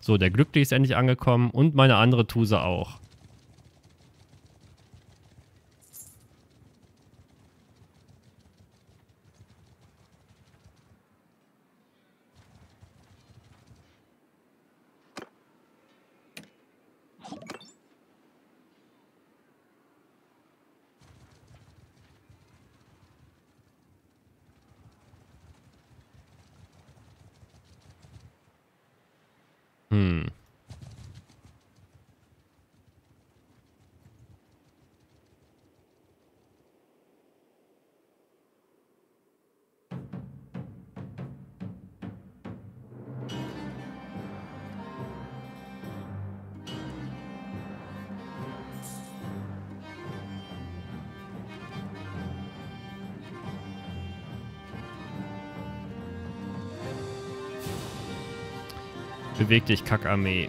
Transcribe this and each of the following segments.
So, der Glückliche ist endlich angekommen und meine andere Tuse auch. Dich, Kackarmee.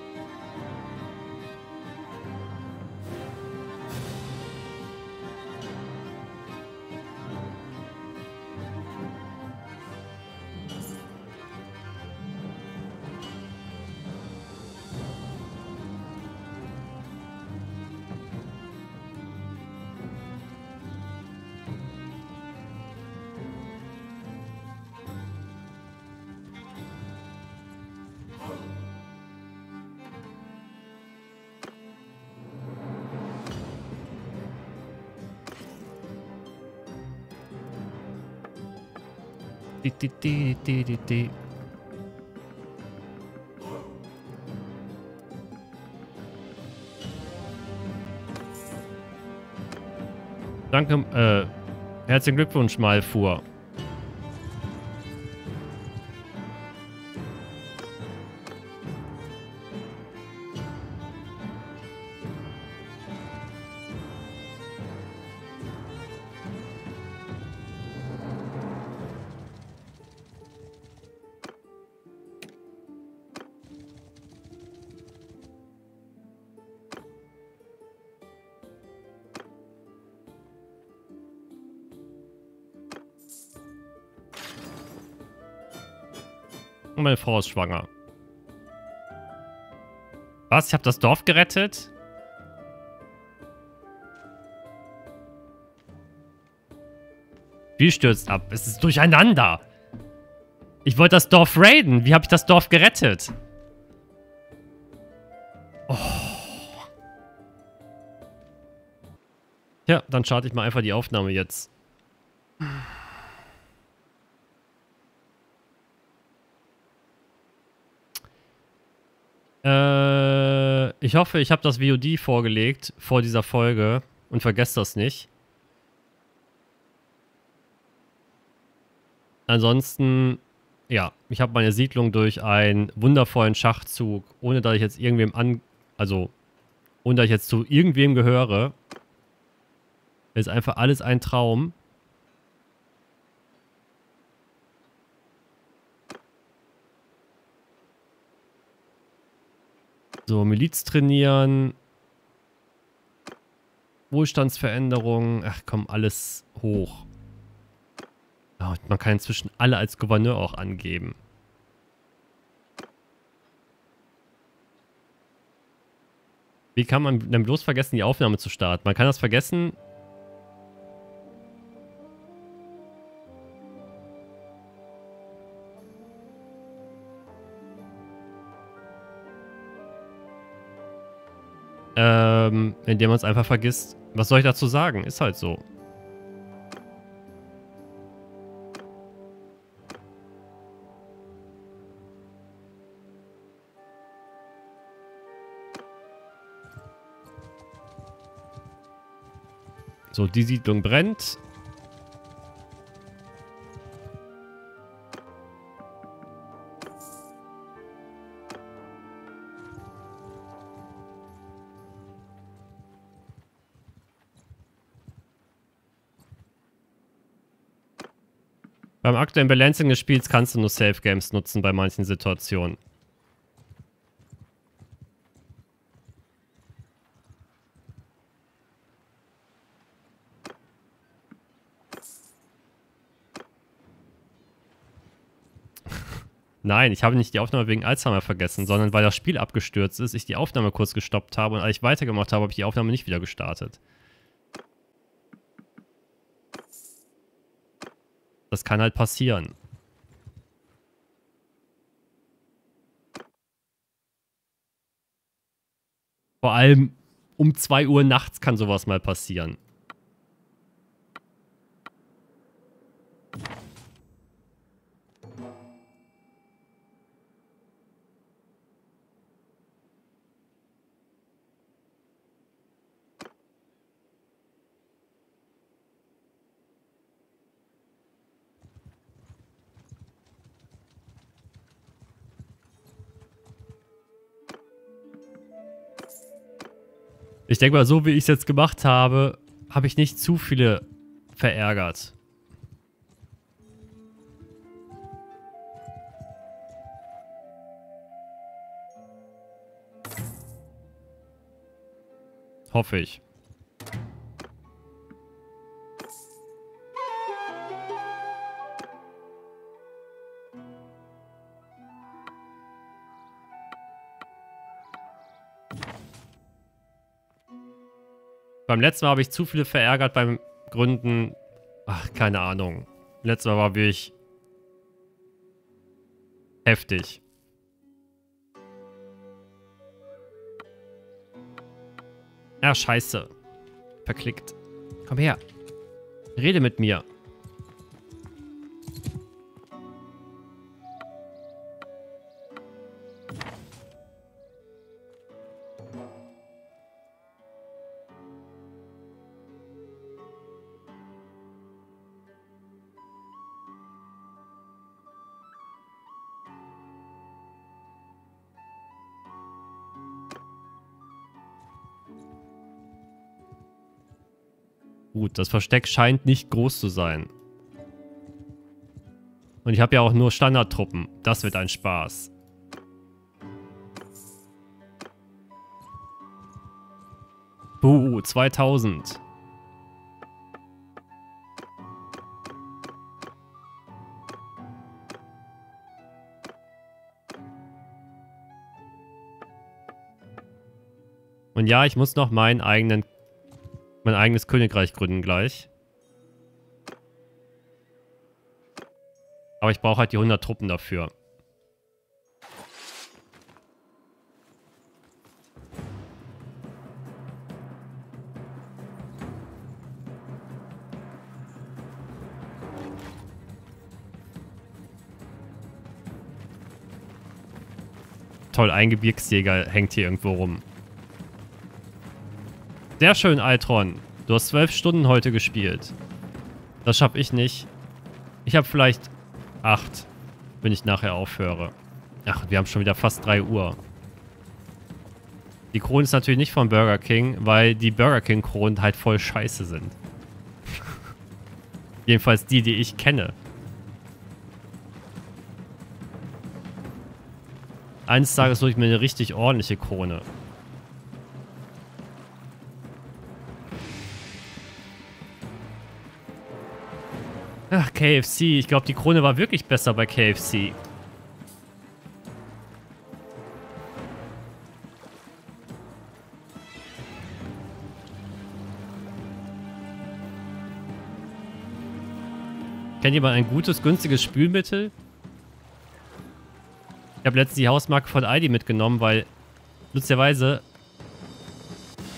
Danke, äh, herzlichen Glückwunsch, Malfuhr. Und meine Frau ist schwanger. Was? Ich habe das Dorf gerettet? Wie stürzt ab? Es ist durcheinander. Ich wollte das Dorf raiden. Wie habe ich das Dorf gerettet? Oh. Ja, dann starte ich mal einfach die Aufnahme jetzt. Äh, ich hoffe, ich habe das VOD vorgelegt vor dieser Folge und vergesst das nicht. Ansonsten, ja, ich habe meine Siedlung durch einen wundervollen Schachzug, ohne dass ich jetzt irgendwem an... Also, ohne dass ich jetzt zu irgendwem gehöre. Ist einfach alles ein Traum. So, Miliz trainieren. Wohlstandsveränderungen. Ach komm, alles hoch. Ja, man kann inzwischen alle als Gouverneur auch angeben. Wie kann man denn bloß vergessen, die Aufnahme zu starten? Man kann das vergessen, Ähm, indem man es einfach vergisst. Was soll ich dazu sagen? Ist halt so. So, die Siedlung brennt. Beim aktuellen Balancing des Spiels kannst du nur Safe Games nutzen bei manchen Situationen. Nein, ich habe nicht die Aufnahme wegen Alzheimer vergessen, sondern weil das Spiel abgestürzt ist, ich die Aufnahme kurz gestoppt habe und als ich weitergemacht habe, habe ich die Aufnahme nicht wieder gestartet. Das kann halt passieren. Vor allem um 2 Uhr nachts kann sowas mal passieren. Ich denke mal, so wie ich es jetzt gemacht habe, habe ich nicht zu viele verärgert. Hoffe ich. Beim letzten Mal habe ich zu viele verärgert beim Gründen. Ach, keine Ahnung. Letztes Mal war wirklich heftig. Ja, scheiße. Verklickt. Komm her. Rede mit mir. Gut, das Versteck scheint nicht groß zu sein. Und ich habe ja auch nur Standardtruppen. Das wird ein Spaß. Buh, 2000. Und ja, ich muss noch meinen eigenen mein eigenes Königreich gründen gleich. Aber ich brauche halt die 100 Truppen dafür. Toll, ein Gebirgsjäger hängt hier irgendwo rum. Sehr schön, Altron. Du hast zwölf Stunden heute gespielt. Das schaffe ich nicht. Ich habe vielleicht acht, wenn ich nachher aufhöre. Ach, wir haben schon wieder fast drei Uhr. Die Krone ist natürlich nicht von Burger King, weil die Burger King Kronen halt voll scheiße sind. Jedenfalls die, die ich kenne. Eines Tages hole ich mir eine richtig ordentliche Krone. KFC. Ich glaube, die Krone war wirklich besser bei KFC. Kennt jemand ein gutes, günstiges Spülmittel? Ich habe letztens die Hausmarke von Aldi mitgenommen, weil lustigerweise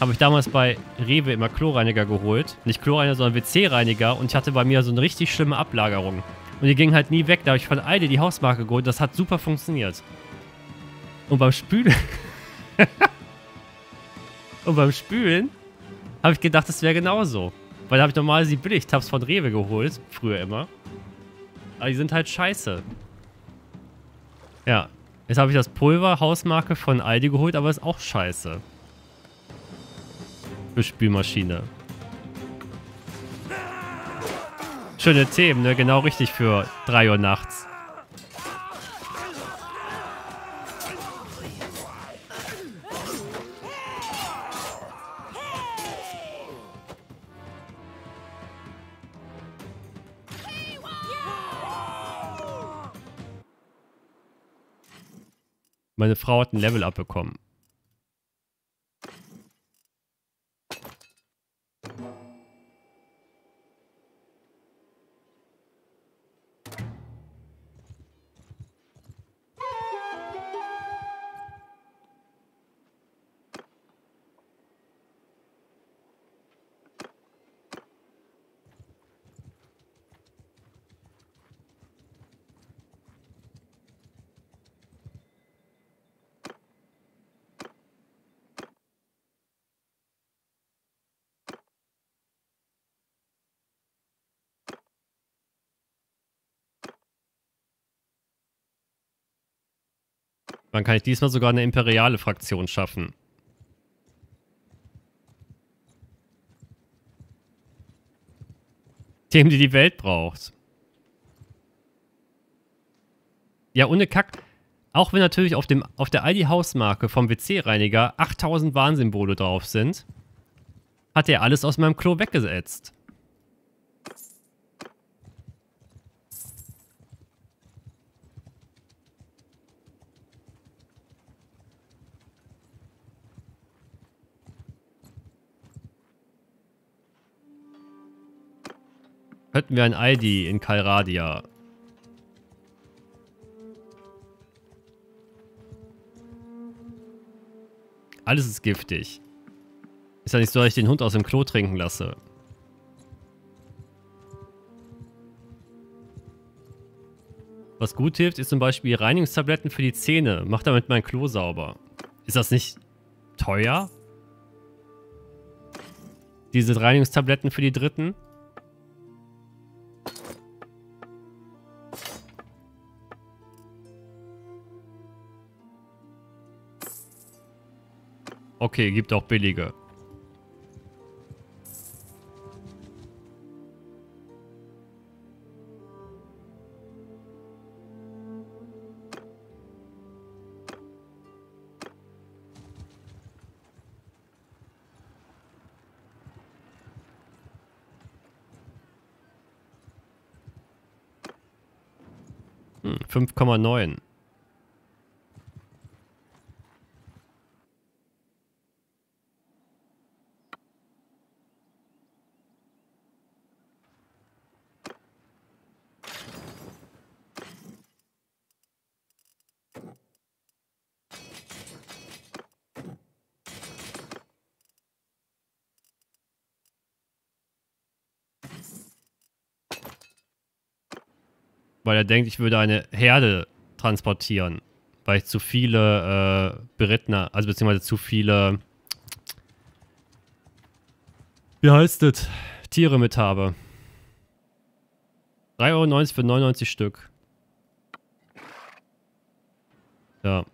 habe ich damals bei Rewe immer Chlorreiniger geholt. Nicht Chlorreiniger, sondern WC-Reiniger. Und ich hatte bei mir so eine richtig schlimme Ablagerung. Und die ging halt nie weg. Da habe ich von Aldi die Hausmarke geholt. Das hat super funktioniert. Und beim Spülen... Und beim Spülen habe ich gedacht, das wäre genauso. Weil da habe ich normalerweise die Billigtabs von Rewe geholt. Früher immer. Aber die sind halt scheiße. Ja. Jetzt habe ich das Pulver Hausmarke von Aldi geholt, aber ist auch scheiße für Spülmaschine. Schöne Themen, ne? Genau richtig für 3 Uhr nachts. Meine Frau hat ein Level abbekommen. Dann kann ich diesmal sogar eine imperiale Fraktion schaffen. Themen, die die Welt braucht. Ja, ohne Kack. Auch wenn natürlich auf, dem, auf der ID-Hausmarke vom WC-Reiniger 8000 Warnsymbole drauf sind, hat er alles aus meinem Klo weggesetzt. Hätten wir ein ID in Kalradia. Alles ist giftig. Ist ja nicht so, dass ich den Hund aus dem Klo trinken lasse. Was gut hilft, ist zum Beispiel Reinigungstabletten für die Zähne. Mach damit mein Klo sauber. Ist das nicht teuer? Diese Reinigungstabletten für die Dritten? Okay, gibt auch billige. Hm, 5,9. Weil er denkt, ich würde eine Herde transportieren. Weil ich zu viele äh, Berittner, also beziehungsweise zu viele, wie heißt es, Tiere mit habe. 3,90 Euro für 99 Stück. Ja.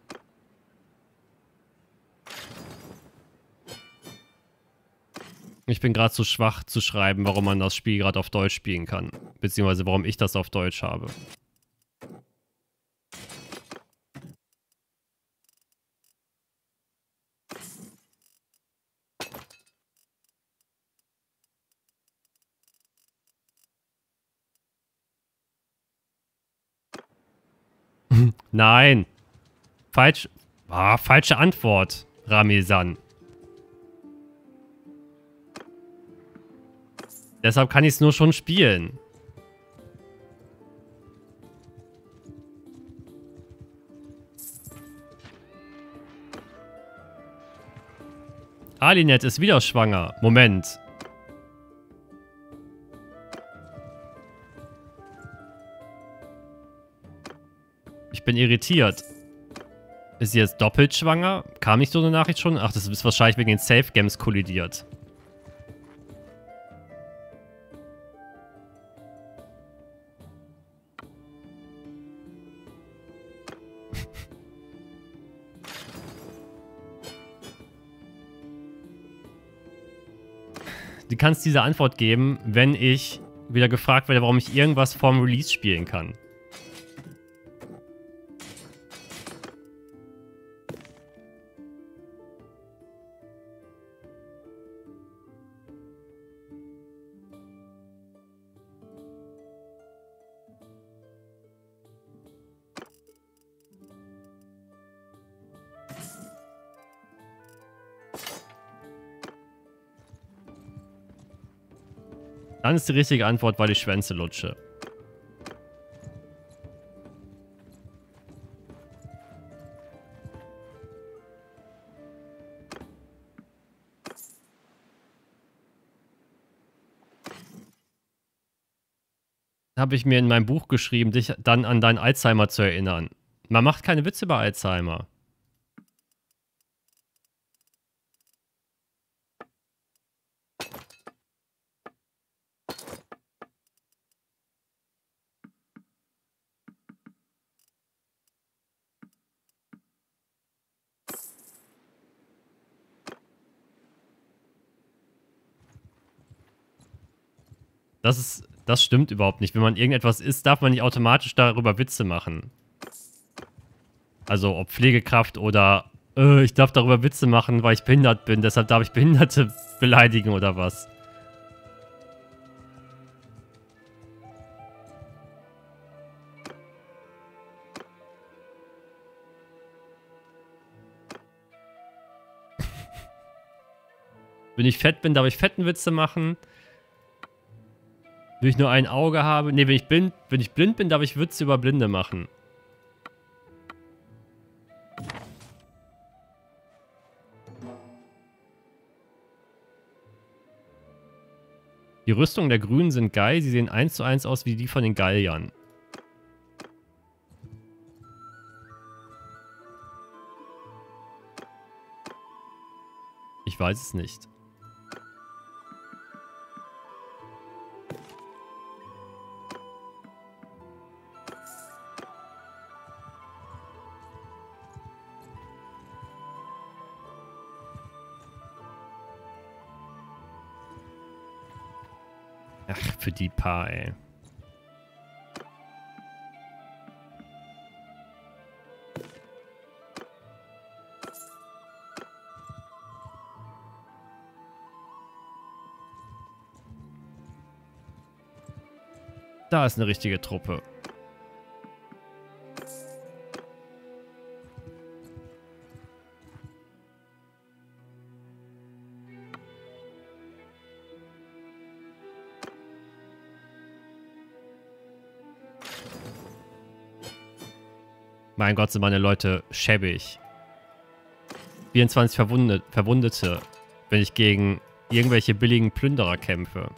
Ich bin gerade zu schwach zu schreiben, warum man das Spiel gerade auf Deutsch spielen kann. Beziehungsweise warum ich das auf Deutsch habe. Nein. Falsch. Ah, falsche Antwort, Ramisan. Deshalb kann ich es nur schon spielen. Alinet ist wieder schwanger. Moment. Ich bin irritiert. Ist sie jetzt doppelt schwanger? Kam nicht so eine Nachricht schon? Ach, das ist wahrscheinlich wegen den Safe Games kollidiert. Kannst diese Antwort geben, wenn ich wieder gefragt werde, warum ich irgendwas vorm Release spielen kann. Dann ist die richtige Antwort, weil ich Schwänze lutsche. habe ich mir in meinem Buch geschrieben, dich dann an deinen Alzheimer zu erinnern. Man macht keine Witze über Alzheimer. Das ist, das stimmt überhaupt nicht. Wenn man irgendetwas isst, darf man nicht automatisch darüber Witze machen. Also ob Pflegekraft oder äh, ich darf darüber Witze machen, weil ich behindert bin, deshalb darf ich Behinderte beleidigen oder was. Wenn ich fett bin, darf ich fetten Witze machen. Wenn ich nur ein Auge habe. Ne, wenn ich blind, wenn ich blind bin, darf ich Witze über Blinde machen. Die Rüstungen der Grünen sind geil. Sie sehen eins zu eins aus wie die von den Galliern. Ich weiß es nicht. Für die paar, ey. Da ist eine richtige Truppe. Mein Gott, sind meine Leute schäbig. 24 Verwundet, Verwundete, wenn ich gegen irgendwelche billigen Plünderer kämpfe.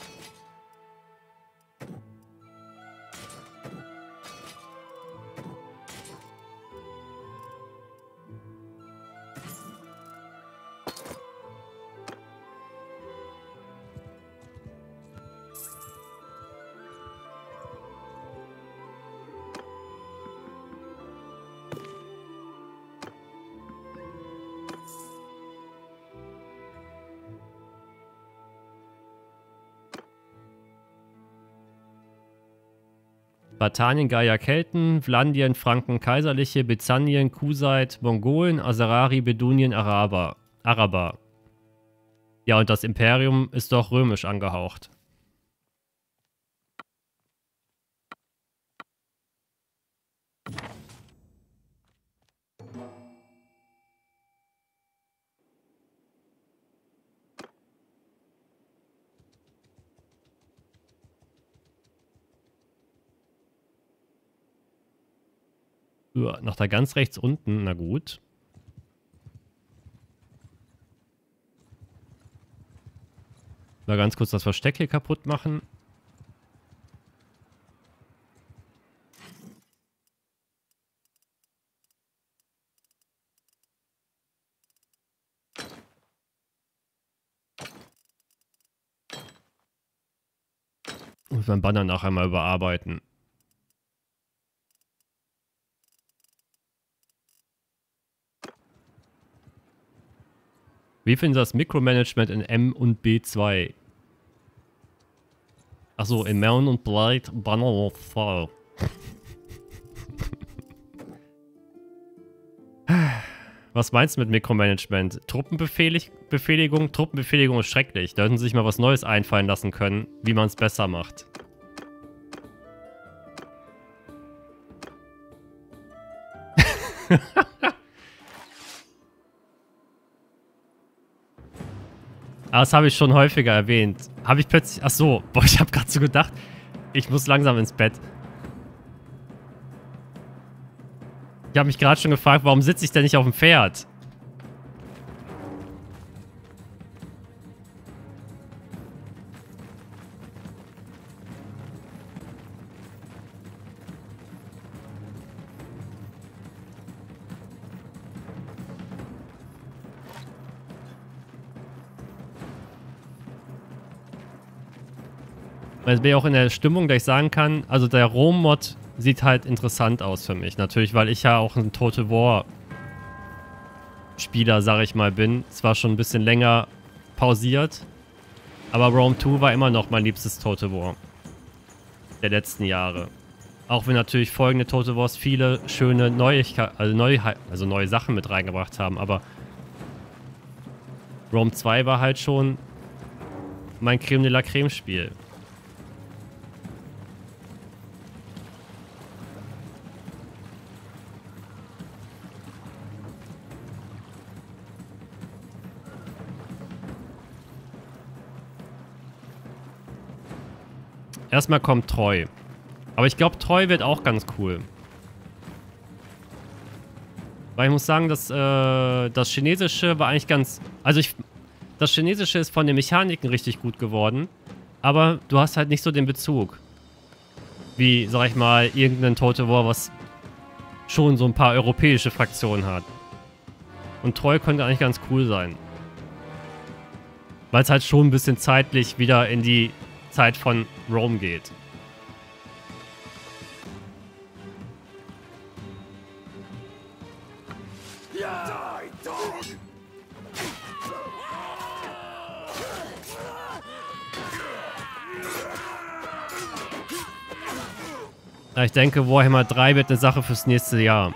Spartanien, Gaier Kelten, Vlandien, Franken, Kaiserliche, Byzantien, Kuseit, Mongolen, Aserari, Bedunien, Araber. Araber. Ja, und das Imperium ist doch römisch angehaucht. Noch da ganz rechts unten. Na gut. Mal ganz kurz das Versteck hier kaputt machen. Und beim Banner noch einmal überarbeiten. Wie finden Sie das Mikromanagement in M und B2? Achso, in Mount und Blight Banner Fall. Was meinst du mit Mikromanagement? Truppenbefehligung? Truppenbefehligung ist schrecklich. Da hätten sie sich mal was Neues einfallen lassen können, wie man es besser macht. Aber das habe ich schon häufiger erwähnt. habe ich plötzlich... Ach so, boah, ich habe gerade so gedacht, ich muss langsam ins Bett. Ich habe mich gerade schon gefragt, warum sitze ich denn nicht auf dem Pferd? Jetzt bin ich auch in der Stimmung, dass ich sagen kann, also der Rom-Mod sieht halt interessant aus für mich. Natürlich, weil ich ja auch ein Total War Spieler, sag ich mal, bin. Zwar schon ein bisschen länger pausiert, aber Rome 2 war immer noch mein liebstes Total War der letzten Jahre. Auch wenn natürlich folgende Total Wars viele schöne Neuigkeiten, also, Neuheit, also neue Sachen mit reingebracht haben, aber Rome 2 war halt schon mein Creme de la Creme Spiel. Erstmal kommt Treu. Aber ich glaube, Treu wird auch ganz cool. Weil ich muss sagen, dass, äh, das Chinesische war eigentlich ganz... Also ich... Das Chinesische ist von den Mechaniken richtig gut geworden. Aber du hast halt nicht so den Bezug. Wie, sag ich mal, irgendein Total War, was schon so ein paar europäische Fraktionen hat. Und Treu könnte eigentlich ganz cool sein. Weil es halt schon ein bisschen zeitlich wieder in die Zeit von Rome geht. Ich denke, Warhammer 3 wird eine Sache fürs nächste Jahr.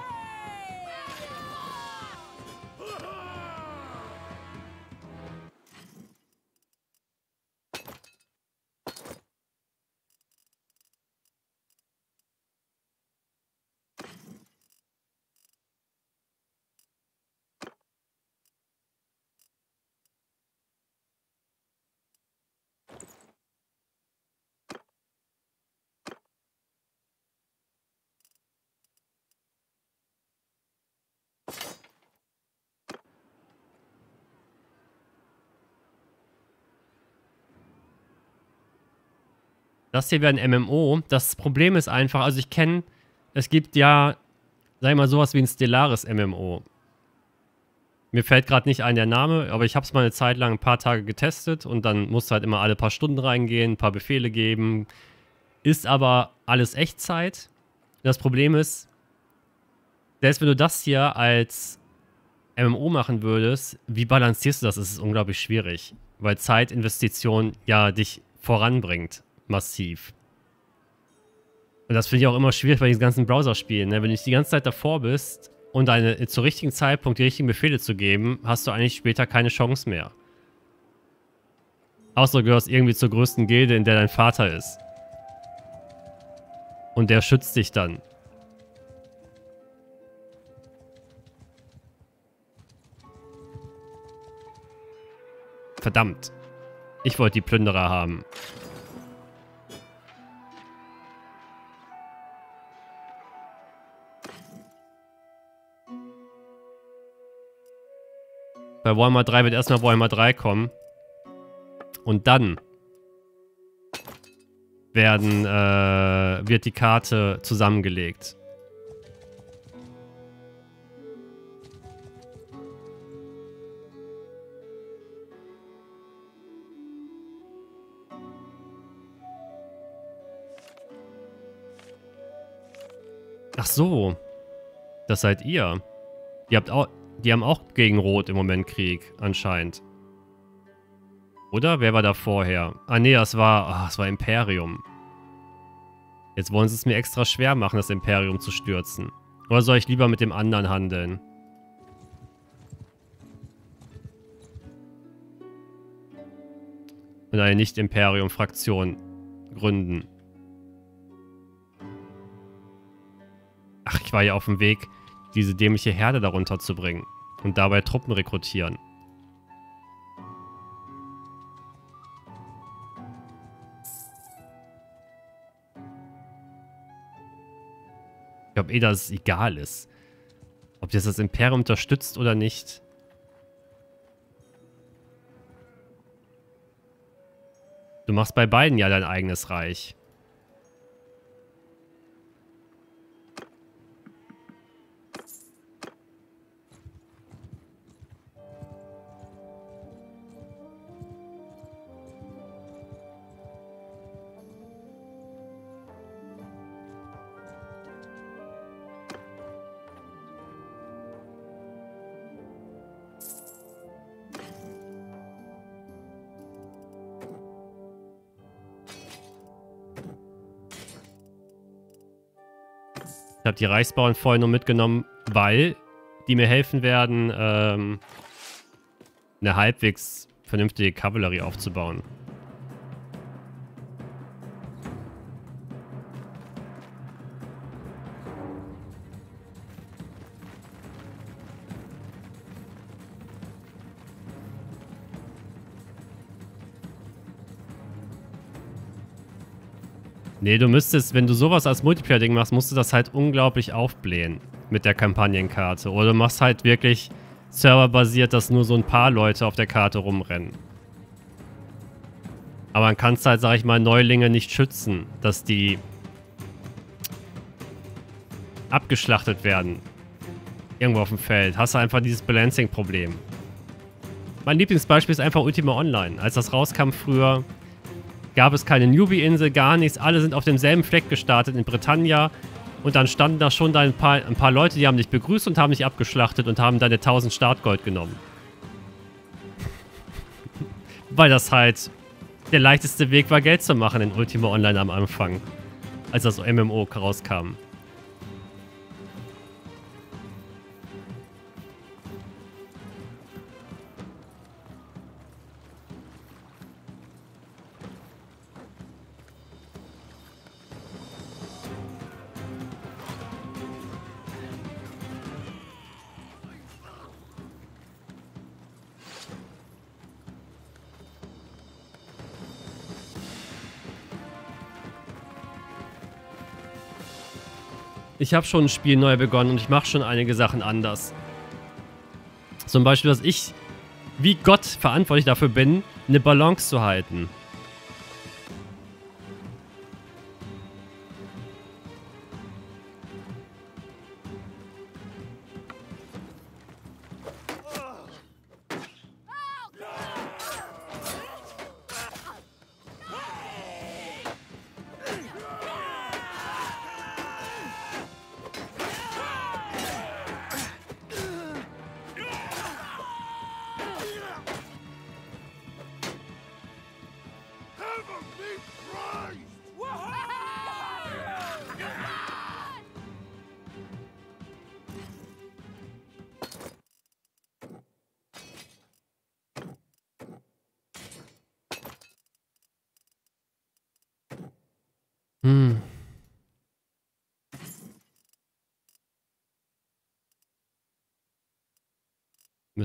Das hier wäre ein MMO. Das Problem ist einfach, also ich kenne, es gibt ja, sag ich mal, sowas wie ein Stellaris MMO. Mir fällt gerade nicht ein der Name, aber ich habe es mal eine Zeit lang ein paar Tage getestet und dann musste halt immer alle paar Stunden reingehen, ein paar Befehle geben. Ist aber alles Echtzeit. Das Problem ist, selbst wenn du das hier als MMO machen würdest, wie balancierst du das? Das ist unglaublich schwierig, weil Zeitinvestition ja dich voranbringt massiv. Und das finde ich auch immer schwierig bei diesen ganzen Browser-Spielen. Ne? Wenn du die ganze Zeit davor bist und eine, zur richtigen Zeitpunkt die richtigen Befehle zu geben, hast du eigentlich später keine Chance mehr. Außer du gehörst irgendwie zur größten Gilde, in der dein Vater ist. Und der schützt dich dann. Verdammt. Ich wollte die Plünderer haben. Bei Warhammer 3 wird erstmal Warhammer 3 kommen. Und dann werden, äh, wird die Karte zusammengelegt. Ach so. Das seid ihr. Ihr habt auch... Die haben auch gegen Rot im Moment Krieg, anscheinend. Oder? Wer war da vorher? Ah, nee, das war, ah, das war Imperium. Jetzt wollen sie es mir extra schwer machen, das Imperium zu stürzen. Oder soll ich lieber mit dem anderen handeln? Und eine Nicht-Imperium-Fraktion gründen. Ach, ich war ja auf dem Weg, diese dämliche Herde darunter zu bringen und dabei Truppen rekrutieren. Ich glaube eh, dass es egal ist. Ob das das Imperium unterstützt oder nicht. Du machst bei beiden ja dein eigenes Reich. Habe die Reichsbauern vorhin nur mitgenommen, weil die mir helfen werden, ähm, eine halbwegs vernünftige Kavallerie aufzubauen. Nee, du müsstest, wenn du sowas als Multiplayer-Ding machst, musst du das halt unglaublich aufblähen mit der Kampagnenkarte. Oder du machst halt wirklich serverbasiert, dass nur so ein paar Leute auf der Karte rumrennen. Aber dann kannst du halt, sag ich mal, Neulinge nicht schützen, dass die abgeschlachtet werden. Irgendwo auf dem Feld. Hast du einfach dieses Balancing-Problem. Mein Lieblingsbeispiel ist einfach Ultima Online. Als das rauskam früher, gab es keine Newbie-Insel, gar nichts. Alle sind auf demselben Fleck gestartet in Britannia. Und dann standen da schon da ein paar, ein paar Leute, die haben dich begrüßt und haben dich abgeschlachtet und haben deine 1000 Startgold genommen. Weil das halt der leichteste Weg war, Geld zu machen in Ultima Online am Anfang. Als das MMO rauskam. Ich habe schon ein Spiel neu begonnen und ich mache schon einige Sachen anders. Zum Beispiel, dass ich wie Gott verantwortlich dafür bin, eine Balance zu halten.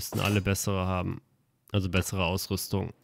Müssten alle bessere haben. Also bessere Ausrüstung.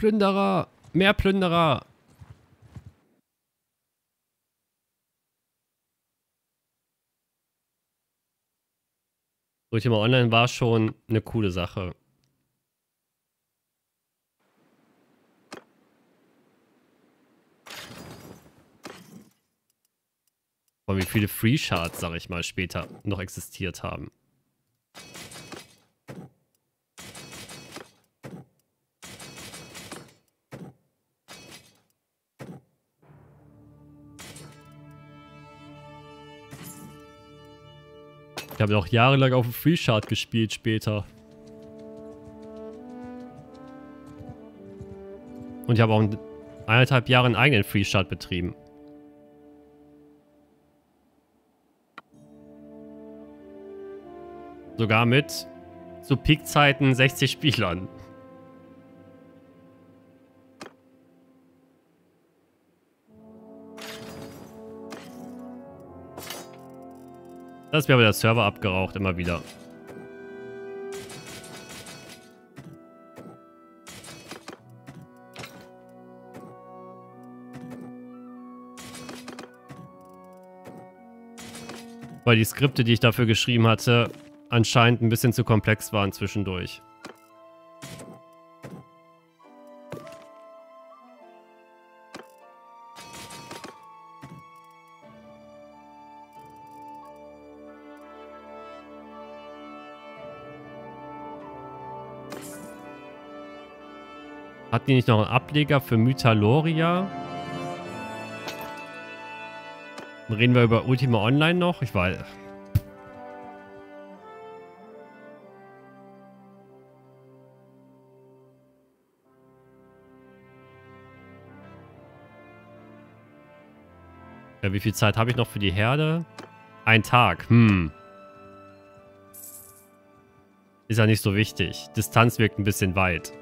Plünderer! Mehr Plünderer! Ultima Online war schon eine coole Sache. Aber wie viele Free Shards, sag ich mal, später noch existiert haben. Ich habe auch jahrelang auf dem Free Shard gespielt später. Und ich habe auch eineinhalb Jahre einen eigenen Free Shard betrieben. Sogar mit zu Peakzeiten 60 Spielern. Das wäre aber der Server abgeraucht, immer wieder. Weil die Skripte, die ich dafür geschrieben hatte, anscheinend ein bisschen zu komplex waren zwischendurch. Hat die nicht noch einen Ableger für Mythaloria? Reden wir über Ultima Online noch? Ich weiß. Ja, wie viel Zeit habe ich noch für die Herde? Ein Tag. Hm. Ist ja nicht so wichtig. Distanz wirkt ein bisschen weit.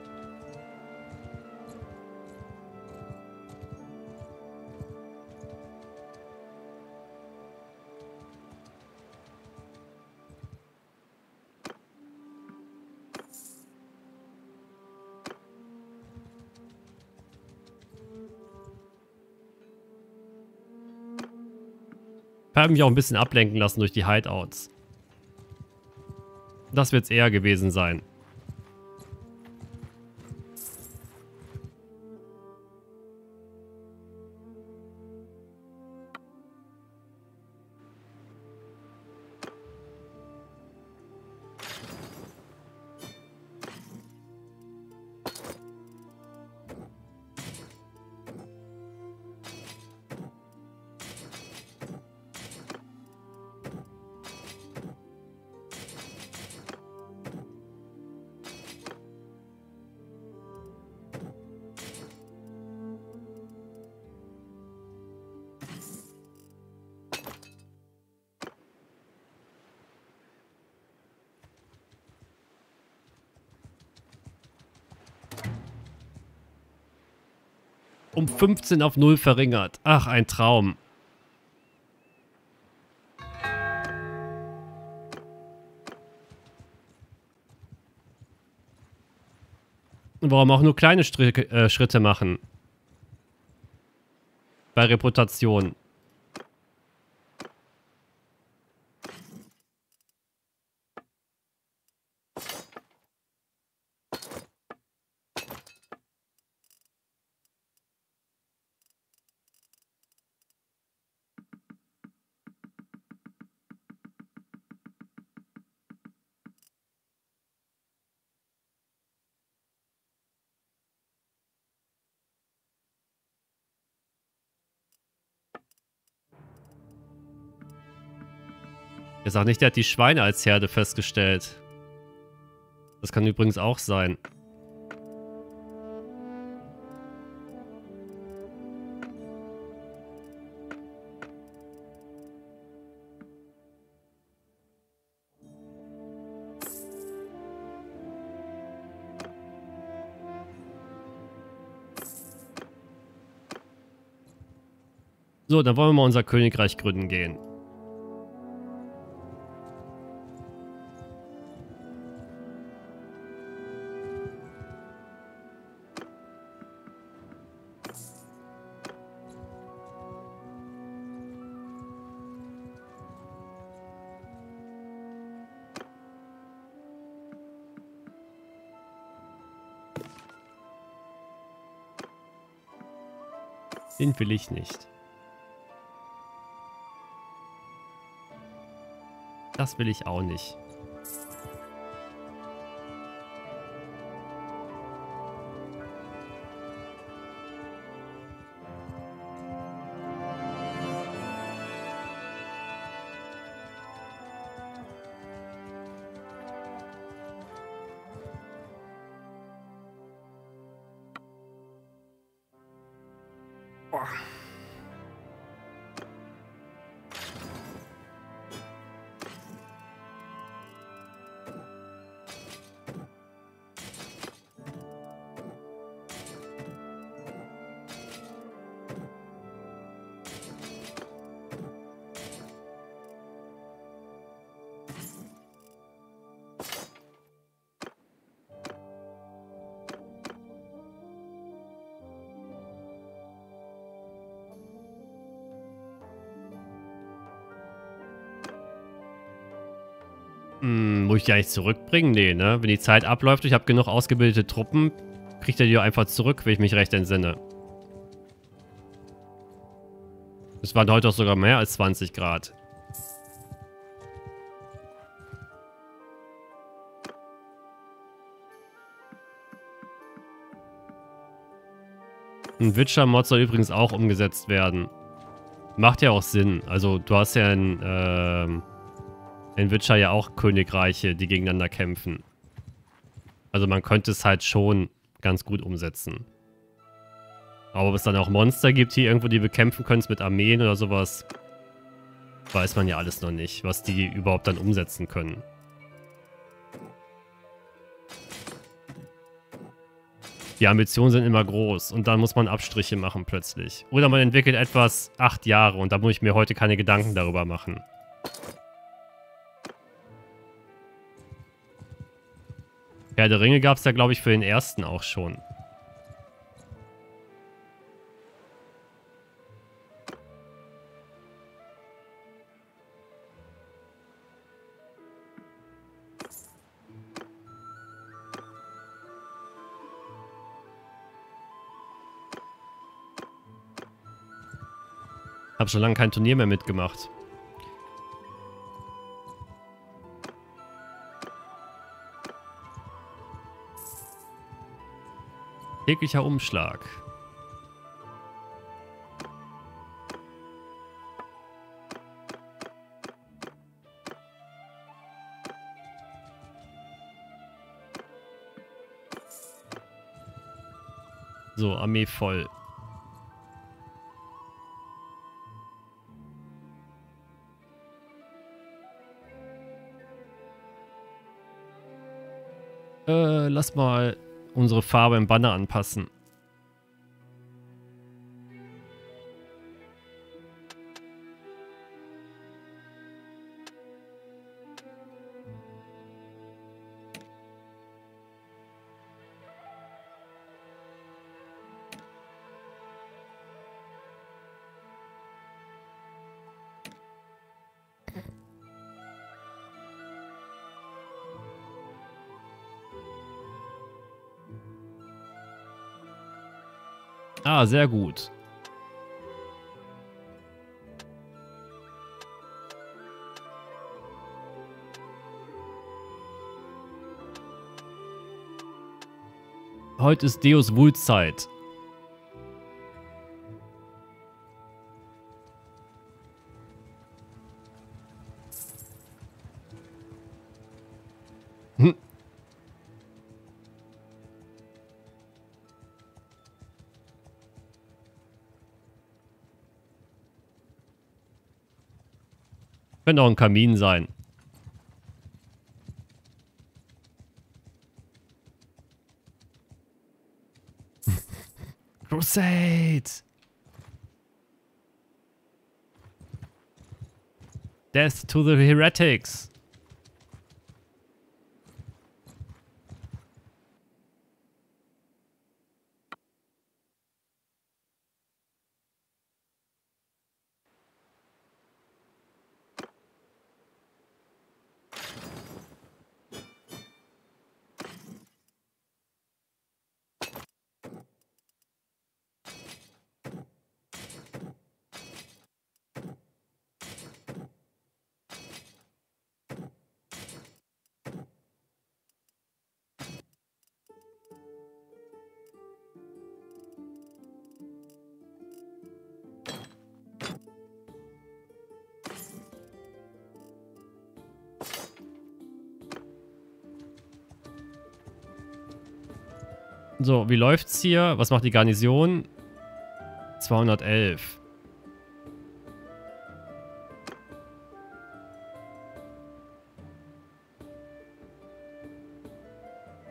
Habe mich auch ein bisschen ablenken lassen durch die Hideouts. Das wird es eher gewesen sein. 15 auf 0 verringert. Ach, ein Traum. Warum auch nur kleine Str äh, Schritte machen? Bei Reputation. Sagt nicht, der hat die Schweine als Herde festgestellt. Das kann übrigens auch sein. So, dann wollen wir mal unser Königreich gründen gehen. Den will ich nicht. Das will ich auch nicht. Hm, muss ich die eigentlich zurückbringen? Nee, ne? Wenn die Zeit abläuft, ich habe genug ausgebildete Truppen, kriegt er die einfach zurück, wenn ich mich recht entsinne. Es waren heute auch sogar mehr als 20 Grad. Ein Witcher-Mod soll übrigens auch umgesetzt werden. Macht ja auch Sinn. Also du hast ja in, ähm, in Witcher ja auch Königreiche, die gegeneinander kämpfen. Also man könnte es halt schon ganz gut umsetzen. Aber ob es dann auch Monster gibt, die irgendwo die bekämpfen können mit Armeen oder sowas, weiß man ja alles noch nicht, was die überhaupt dann umsetzen können. Die Ambitionen sind immer groß und dann muss man Abstriche machen plötzlich. Oder man entwickelt etwas acht Jahre und da muss ich mir heute keine Gedanken darüber machen. Herr der Ringe gab es ja, glaube ich, für den ersten auch schon. Hab schon lange kein Turnier mehr mitgemacht. Täglicher Umschlag. So, Armee voll. Äh, lass mal unsere Farbe im Banner anpassen. Ah, sehr gut. Heute ist Deus Vult Zeit. Könnte auch ein Kamin sein. Crusade! Death to the heretics! So, wie läuft's hier? Was macht die Garnison? 211.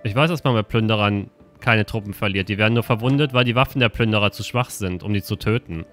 Ich weiß, dass man bei Plünderern keine Truppen verliert. Die werden nur verwundet, weil die Waffen der Plünderer zu schwach sind, um die zu töten.